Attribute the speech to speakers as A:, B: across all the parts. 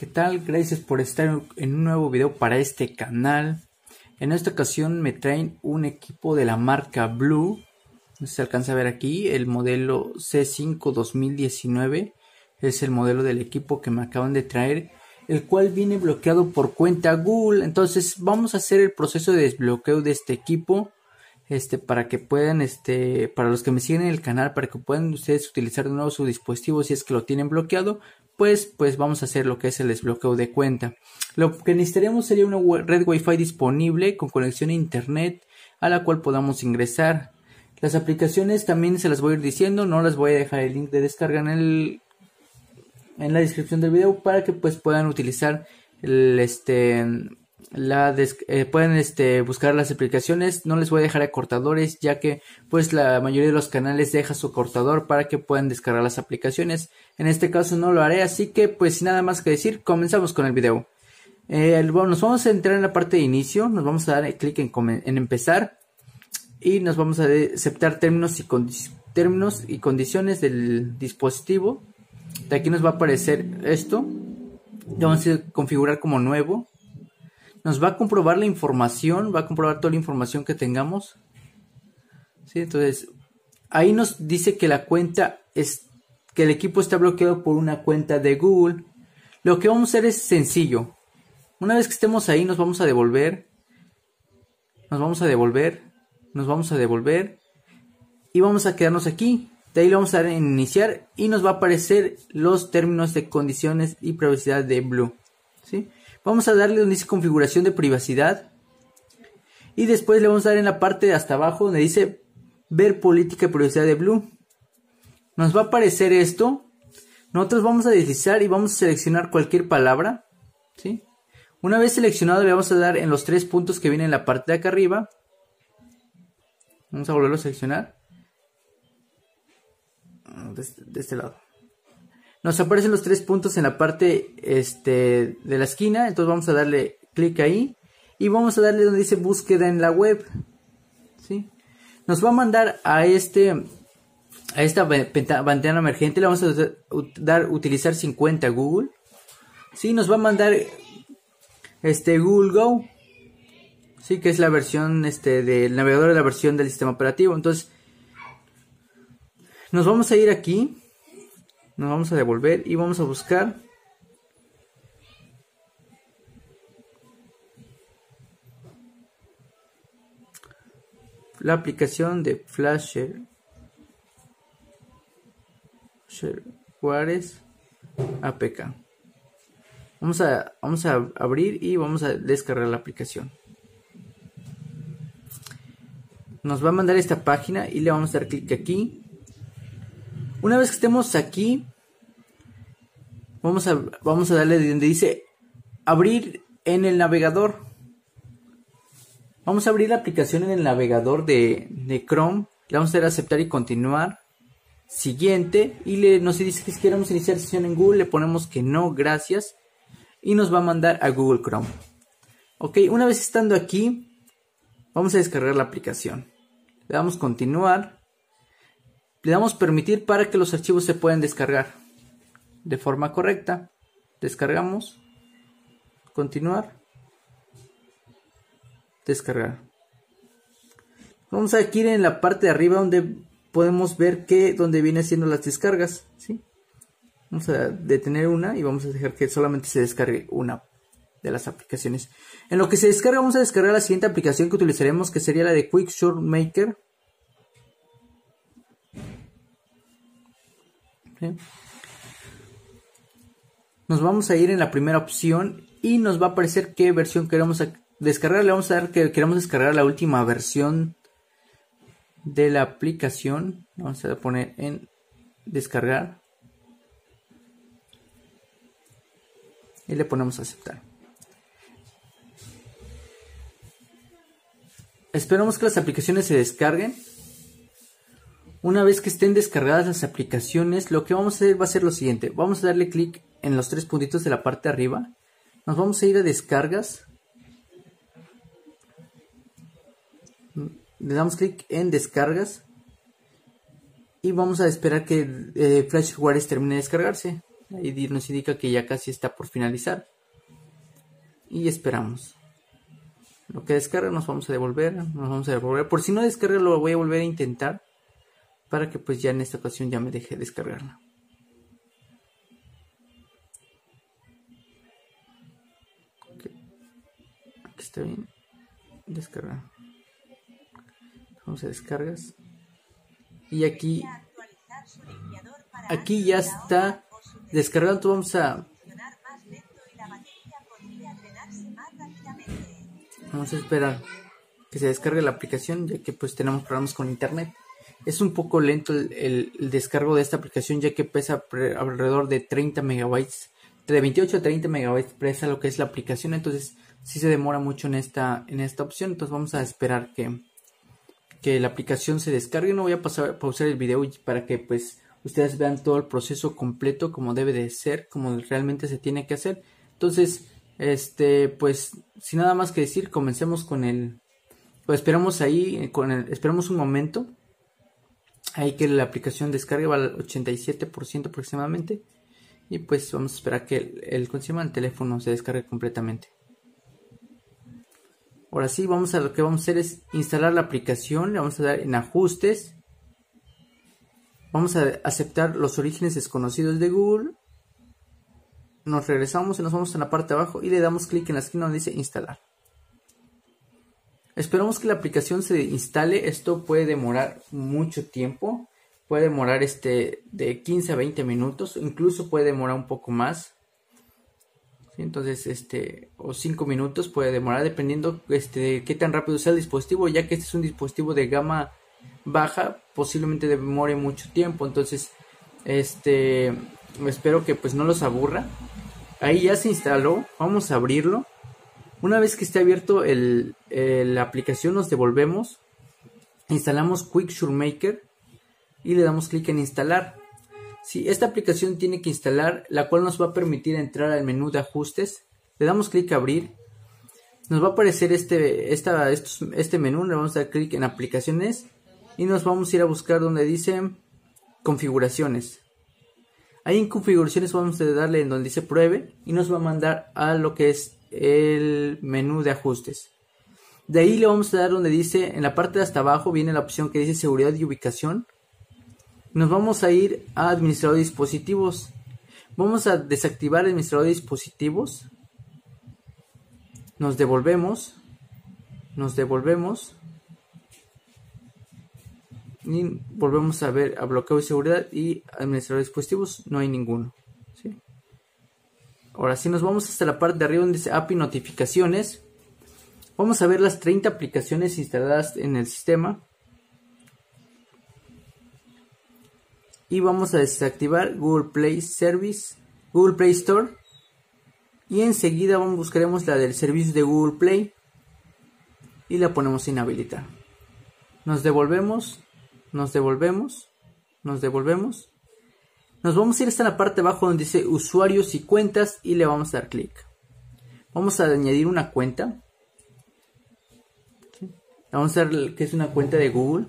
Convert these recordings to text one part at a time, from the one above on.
A: ¿Qué tal? Gracias por estar en un nuevo video para este canal. En esta ocasión me traen un equipo de la marca Blue. Se alcanza a ver aquí el modelo C5 2019. Es el modelo del equipo que me acaban de traer. El cual viene bloqueado por cuenta Google. Entonces vamos a hacer el proceso de desbloqueo de este equipo este, para que puedan, este, para los que me siguen en el canal, para que puedan ustedes utilizar de nuevo su dispositivo si es que lo tienen bloqueado, pues, pues vamos a hacer lo que es el desbloqueo de cuenta. Lo que necesitaríamos sería una red Wi-Fi disponible con conexión a internet a la cual podamos ingresar. Las aplicaciones también se las voy a ir diciendo, no las voy a dejar el link de descarga en el en la descripción del video para que pues puedan utilizar el este eh, pueden este, buscar las aplicaciones. No les voy a dejar acortadores ya que pues la mayoría de los canales deja su cortador para que puedan descargar las aplicaciones. En este caso no lo haré así que pues sin nada más que decir comenzamos con el video. Eh, nos vamos a entrar en la parte de inicio. Nos vamos a dar clic en, en, empezar. Y nos vamos a aceptar términos y, términos y condiciones del dispositivo. De aquí nos va a aparecer esto. Vamos a configurar como nuevo nos va a comprobar la información, va a comprobar toda la información que tengamos. ¿Sí? Entonces, ahí nos dice que la cuenta es, que el equipo está bloqueado por una cuenta de Google. Lo que vamos a hacer es sencillo. Una vez que estemos ahí, nos vamos a devolver. Nos vamos a devolver. Nos vamos a devolver. Y vamos a quedarnos aquí. De ahí le vamos a dar en iniciar y nos va a aparecer los términos de condiciones y privacidad de Blue. Vamos a darle donde dice configuración de privacidad. Y después le vamos a dar en la parte de hasta abajo donde dice ver política de privacidad de Blue. Nos va a aparecer esto. Nosotros vamos a deslizar y vamos a seleccionar cualquier palabra. ¿sí? Una vez seleccionado le vamos a dar en los tres puntos que vienen en la parte de acá arriba. Vamos a volverlo a seleccionar. de este, este lado nos aparecen los tres puntos en la parte este, de la esquina. Entonces vamos a darle clic ahí. Y vamos a darle donde dice búsqueda en la web. ¿sí? Nos va a mandar a este a esta ventana emergente. Le vamos a dar utilizar 50 Google. ¿sí? Nos va a mandar este Google Go. Sí, que es la versión este, del navegador de la versión del sistema operativo. Entonces, nos vamos a ir aquí nos vamos a devolver y vamos a buscar la aplicación de Flasher Juárez APK. Vamos a, vamos a abrir y vamos a descargar la aplicación. Nos va a mandar esta página y le vamos a dar clic aquí. Una vez que estemos aquí, Vamos a, vamos a darle donde dice abrir en el navegador. Vamos a abrir la aplicación en el navegador de, de Chrome. Le vamos a dar a aceptar y continuar. Siguiente. Y le, nos dice que si queremos iniciar sesión en Google, le ponemos que no, gracias. Y nos va a mandar a Google Chrome. Ok, una vez estando aquí, vamos a descargar la aplicación. Le damos continuar. Le damos permitir para que los archivos se puedan descargar de forma correcta. Descargamos. Continuar. Descargar. Vamos a ir en la parte de arriba donde podemos ver que donde viene haciendo las descargas. ¿sí? Vamos a detener una y vamos a dejar que solamente se descargue una de las aplicaciones. En lo que se descarga vamos a descargar la siguiente aplicación que utilizaremos que sería la de Quick Short Maker. Nos vamos a ir en la primera opción y nos va a aparecer qué versión queremos descargar. Le vamos a dar que queremos descargar la última versión de la aplicación. Vamos a poner en descargar. Y le ponemos a aceptar. Esperamos que las aplicaciones se descarguen. Una vez que estén descargadas las aplicaciones, lo que vamos a hacer va a ser lo siguiente. Vamos a darle clic en los tres puntitos de la parte de arriba. Nos vamos a ir a descargas. Le damos clic en descargas. Y vamos a esperar que eh, Flash Juárez termine de descargarse. Ahí nos indica que ya casi está por finalizar. Y esperamos. Lo que descarga nos vamos a devolver. Nos vamos a devolver. Por si no descarga lo voy a volver a intentar. Para que pues ya en esta ocasión ya me deje descargarla. Aquí está bien. Descargar. Vamos a descargas. Y aquí aquí ya está descargando. Vamos a vamos a esperar que se descargue la aplicación ya que pues tenemos programas con internet. Es un poco lento el, descargo de esta aplicación ya que pesa alrededor de 30 megabytes, de 28 a 30 megabytes pesa lo que es la aplicación, entonces si se demora mucho en esta, en esta opción, entonces vamos a esperar que, que la aplicación se descargue. No voy a pasar, pausar el video para que pues ustedes vean todo el proceso completo como debe de ser, como realmente se tiene que hacer. Entonces, este, pues, sin nada más que decir, comencemos con el, pues esperamos ahí, el, esperamos un momento, ahí que la aplicación descargue va al 87% aproximadamente, y pues vamos a esperar que el, el, el teléfono se descargue completamente. Ahora sí, vamos a lo que vamos a hacer es instalar la aplicación, le vamos a dar en ajustes, Vamos a aceptar los orígenes desconocidos de Google. Nos regresamos y nos vamos a la parte de abajo y le damos clic en la esquina donde dice instalar. Esperamos que la aplicación se instale. Esto puede demorar mucho tiempo. Puede demorar este de 15 a 20 minutos. Incluso puede demorar un poco más. Entonces, este, o 5 minutos puede demorar dependiendo este, de qué tan rápido sea el dispositivo, ya que este es un dispositivo de gama baja posiblemente demore mucho tiempo entonces este espero que pues no los aburra ahí ya se instaló vamos a abrirlo una vez que esté abierto el, la aplicación nos devolvemos instalamos Quick Maker y le damos clic en instalar. Si esta aplicación tiene que instalar la cual nos va a permitir entrar al menú de ajustes. Le damos clic a abrir. Nos va a aparecer este, esta, este menú. Le vamos a dar clic en aplicaciones y nos vamos a ir a buscar donde dice configuraciones. Ahí en configuraciones vamos a darle en donde dice pruebe y nos va a mandar a lo que es el menú de ajustes. De ahí le vamos a dar donde dice en la parte de hasta abajo viene la opción que dice seguridad y ubicación. Nos vamos a ir a administrador de dispositivos. Vamos a desactivar el administrador de dispositivos. Nos devolvemos. Nos devolvemos y volvemos a ver a bloqueo de seguridad y administrador de dispositivos no hay ninguno ahora si nos vamos hasta la parte de arriba donde dice API notificaciones. Vamos a ver las 30 aplicaciones instaladas en el sistema. Y vamos a desactivar Google Play Service Google Play Store. Y enseguida buscaremos la del servicio de Google Play. Y la ponemos en habilitar. Nos devolvemos nos devolvemos, nos devolvemos. Nos vamos a ir hasta la parte de abajo donde dice usuarios y cuentas y le vamos a dar clic. Vamos a añadir una cuenta. Vamos a ver que es una cuenta de Google.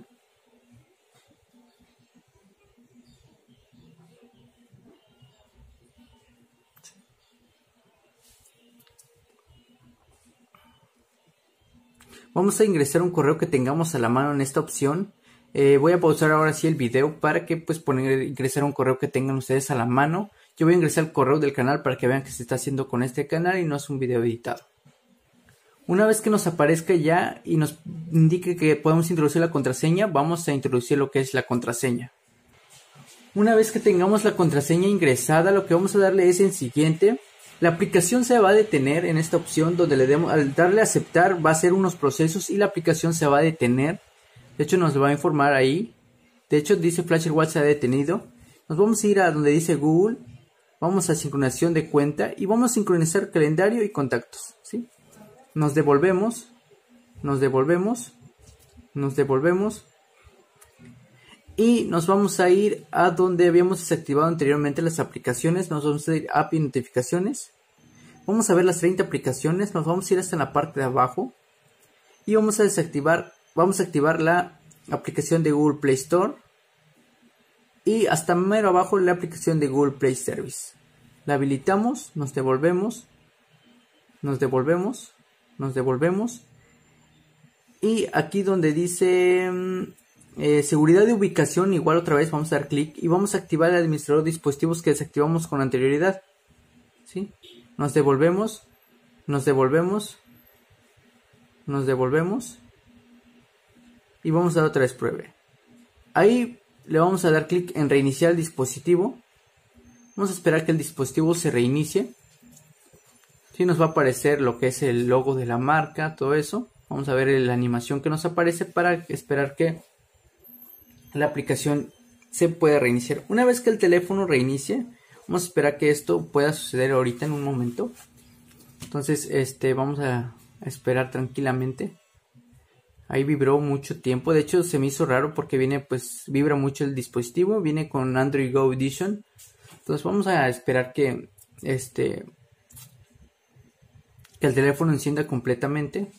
A: Vamos a ingresar un correo que tengamos a la mano en esta opción eh, voy a pausar ahora sí el video para que pues poner, ingresar un correo que tengan ustedes a la mano. Yo voy a ingresar el correo del canal para que vean que se está haciendo con este canal y no es un video editado. Una vez que nos aparezca ya y nos indique que podemos introducir la contraseña, vamos a introducir lo que es la contraseña. Una vez que tengamos la contraseña ingresada, lo que vamos a darle es en siguiente. La aplicación se va a detener en esta opción donde le demos, al darle aceptar va a hacer unos procesos y la aplicación se va a detener de hecho, nos va a informar ahí. De hecho, dice Flasher Watch se ha detenido. Nos vamos a ir a donde dice Google. Vamos a sincronización de cuenta y vamos a sincronizar calendario y contactos. ¿sí? Nos devolvemos. Nos devolvemos. Nos devolvemos. Y nos vamos a ir a donde habíamos desactivado anteriormente las aplicaciones. Nos vamos a ir a API notificaciones. Vamos a ver las 30 aplicaciones. Nos vamos a ir hasta la parte de abajo. Y vamos a desactivar vamos a activar la aplicación de Google Play Store y hasta mero abajo la aplicación de Google Play Service. La habilitamos, nos devolvemos, nos devolvemos, nos devolvemos. Y aquí donde dice mm, eh, seguridad de ubicación, igual otra vez vamos a dar clic y vamos a activar el administrador de dispositivos que desactivamos con anterioridad. ¿Sí? Nos devolvemos, nos devolvemos, nos devolvemos y vamos a dar otra vez prueba. Ahí le vamos a dar clic en reiniciar el dispositivo. Vamos a esperar que el dispositivo se reinicie. Si nos va a aparecer lo que es el logo de la marca, todo eso. Vamos a ver la animación que nos aparece para esperar que la aplicación se pueda reiniciar. Una vez que el teléfono reinicie, vamos a esperar que esto pueda suceder ahorita en un momento. Entonces, este, vamos a esperar tranquilamente. Ahí vibró mucho tiempo. De hecho, se me hizo raro porque viene, pues, vibra mucho el dispositivo. Viene con Android Go Edition. Entonces vamos a esperar que este que el teléfono encienda completamente.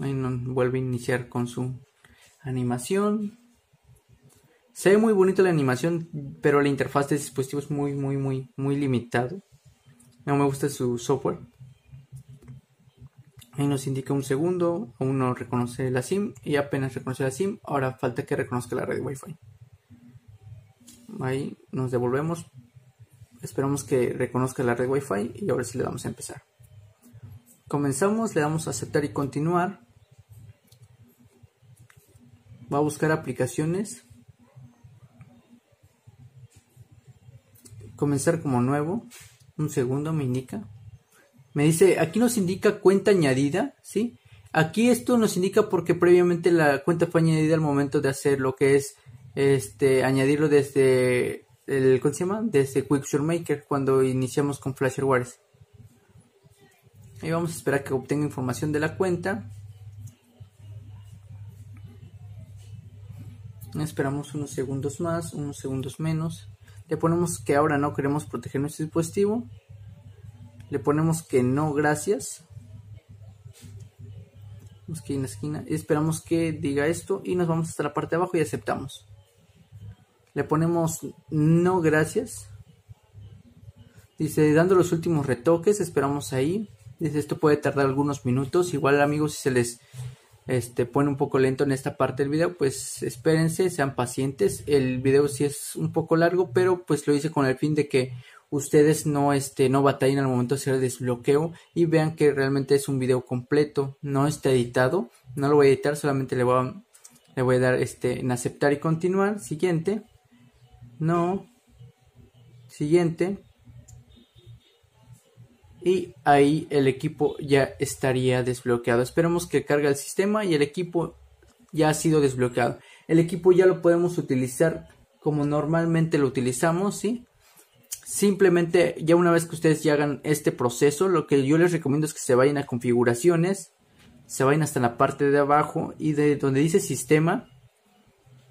A: Ahí nos vuelve a iniciar con su animación. Se ve muy bonito la animación, pero la interfaz del dispositivo es muy, muy, muy, muy limitado. No me gusta su software. Ahí nos indica un segundo, aún no reconoce la SIM y apenas reconoce la SIM, ahora falta que reconozca la red Wi-Fi. Ahí nos devolvemos, esperamos que reconozca la red Wi-Fi y ahora sí le damos a empezar. Comenzamos, le damos a aceptar y continuar. Va a buscar aplicaciones. Comenzar como nuevo. Un segundo me indica. Me dice, aquí nos indica cuenta añadida, ¿sí? Aquí esto nos indica porque previamente la cuenta fue añadida al momento de hacer lo que es este añadirlo desde el ¿cómo se llama? Desde Quick Maker cuando iniciamos con Flasherwares. Ahí vamos a esperar que obtenga información de la cuenta. Esperamos unos segundos más, unos segundos menos. Le ponemos que ahora no queremos proteger nuestro dispositivo le ponemos que no gracias. Vamos aquí en la esquina. Y esperamos que diga esto y nos vamos hasta la parte de abajo y aceptamos. Le ponemos no gracias. Dice dando los últimos retoques esperamos ahí. Dice esto puede tardar algunos minutos. Igual amigos si se les este pone un poco lento en esta parte del video pues espérense sean pacientes. El video sí es un poco largo pero pues lo hice con el fin de que ustedes no, este, no batallen al momento de hacer el desbloqueo y vean que realmente es un video completo, no está editado, no lo voy a editar, solamente le voy a, le voy a dar este, en aceptar y continuar, siguiente, no, siguiente, y ahí el equipo ya estaría desbloqueado. Esperemos que cargue el sistema y el equipo ya ha sido desbloqueado. El equipo ya lo podemos utilizar como normalmente lo utilizamos, ¿sí? Simplemente ya una vez que ustedes ya hagan este proceso, lo que yo les recomiendo es que se vayan a configuraciones, se vayan hasta la parte de abajo y de donde dice sistema,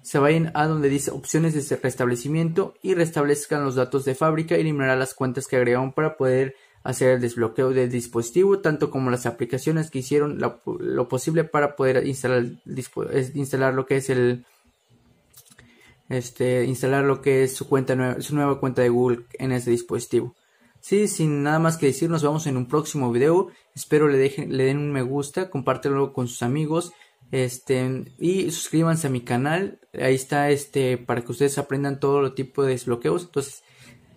A: se vayan a donde dice opciones de restablecimiento y restablezcan los datos de fábrica y eliminará las cuentas que agregaron para poder hacer el desbloqueo del dispositivo, tanto como las aplicaciones que hicieron lo, posible para poder instalar, instalar lo que es el, este, instalar lo que es su cuenta nueva, su nueva cuenta de Google en ese dispositivo. Sí, sin nada más que decir, nos vemos en un próximo video. Espero le dejen, le den un me gusta, compártelo con sus amigos, este, y suscríbanse a mi canal. Ahí está, este, para que ustedes aprendan todo lo tipo de desbloqueos. Entonces,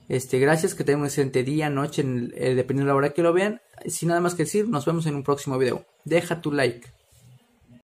A: este, gracias, que tengan un excelente día, noche, eh, dependiendo de la hora que lo vean. Sin nada más que decir, nos vemos en un próximo video. Deja tu like.